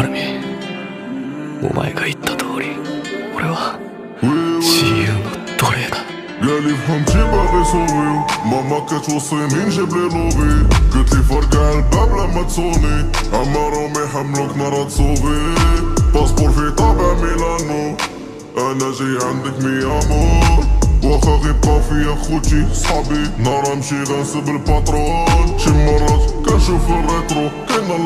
はるみお前が言った通り俺は自由の奴隷だ。قالي فهمتي باغي صوبي ماما كتوصيني نجيب لي لوبي قلت لي فرقع الباب لما تصوني اما رومي حملوك نارا تصوبي باسبور في طابع ميلانو أنا جاي عندك ميامور واخا غيبقاو فيا خوتي صحابي نهار نمشي غنسب الباترون شي مرات كنشوف الريترو كاين